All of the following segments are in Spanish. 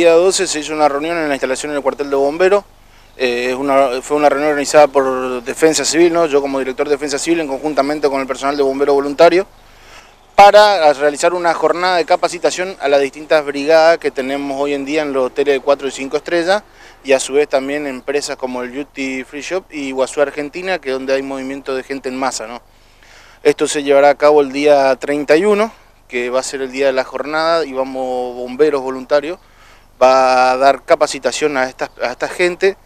día 12 se hizo una reunión en la instalación del cuartel de bomberos. Eh, fue una reunión organizada por Defensa Civil, yo como director de Defensa Civil en conjuntamente con el personal de bomberos voluntarios, para realizar una jornada de capacitación a las distintas brigadas que tenemos hoy en día en los hoteles de 4 y 5 estrellas y a su vez también empresas como el Beauty Free Shop y Guasú Argentina, que es donde hay movimiento de gente en masa. ¿no? Esto se llevará a cabo el día 31, que va a ser el día de la jornada y vamos bomberos voluntarios, va a dar capacitación a esta, a esta gente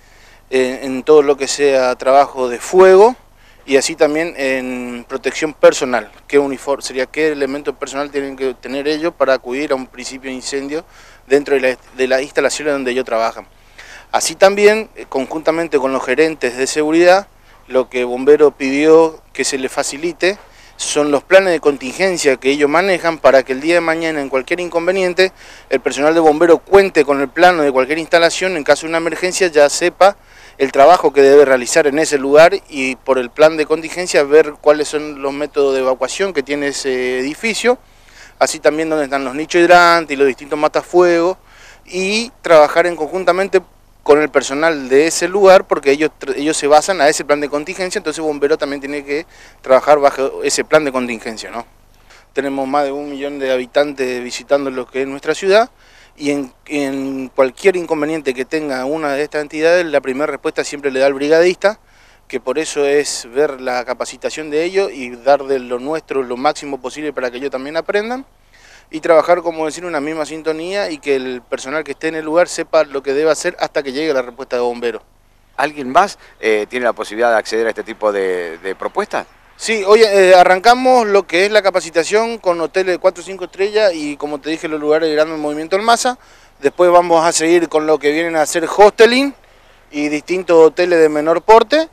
en, todo lo que sea trabajo de fuego, y así también en protección personal, qué uniforme, sería qué elementos personal tienen que tener ellos para acudir a un principio de incendio dentro de, la, de las instalaciones donde ellos trabajan. Así también, eh, conjuntamente con los gerentes de seguridad, lo que Bombero pidió que se le facilite son los planes de contingencia que ellos manejan para que el día de mañana en cualquier inconveniente el personal de bombero cuente con el plano de cualquier instalación, en caso de una emergencia ya sepa el trabajo que debe realizar en ese lugar y por el plan de contingencia ver cuáles son los métodos de evacuación que tiene ese edificio, así también donde están los nichos hidrantes y los distintos matafuegos y trabajar en conjuntamente con el personal de ese lugar porque ellos, ellos se basan a ese plan de contingencia, entonces bombero también tiene que trabajar bajo ese plan de contingencia. ¿no? Tenemos más de un millón de habitantes visitando lo que es nuestra ciudad y en, cualquier inconveniente que tenga una de estas entidades, la primera respuesta siempre le da al brigadista, que por eso es ver la capacitación de ellos y dar de lo nuestro lo máximo posible para que ellos también aprendan y trabajar, como decir, una misma sintonía y que el personal que esté en el lugar sepa lo que debe hacer hasta que llegue la respuesta de bomberos. ¿Alguien más eh, tiene la posibilidad de acceder a este tipo de, de propuestas? Sí, hoy eh, arrancamos lo que es la capacitación con hoteles de 4 o 5 estrellas y como te dije los lugares de gran movimiento en masa. Después vamos a seguir con lo que vienen a ser hosteling y distintos hoteles de menor porte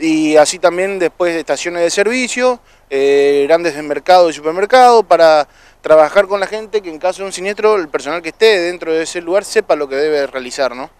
y así también después estaciones de servicio, eh, grandes de mercado y supermercado para trabajar con la gente que en caso de un siniestro el personal que esté dentro de ese lugar sepa lo que debe realizar, ¿no?